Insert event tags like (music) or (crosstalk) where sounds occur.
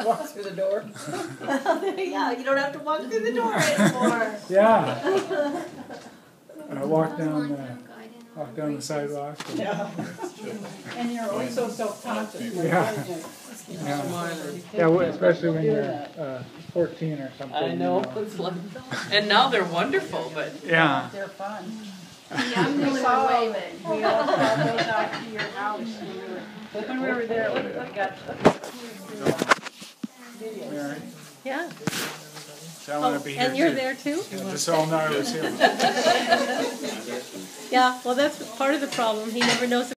(laughs) Walk through the door. (laughs) yeah, you don't have to walk through the door (laughs) anymore. Yeah. I walk down the, walk down the sidewalk. and- Yeah. And you're always so self-conscious. Yeah. Yeah, yeah, well, especially when you're uh, 14 or something. I you know, and now they're wonderful, but Yeah. They're fun. Yeah, I'm the only one waving. We all saw those out to your house when we were, when we were there, we we got video. Mary, Yeah. so I want Oh, be here and you're too. there too? Yeah, Just all know I was here. (laughs) Yeah, well, that's part of the problem. He never knows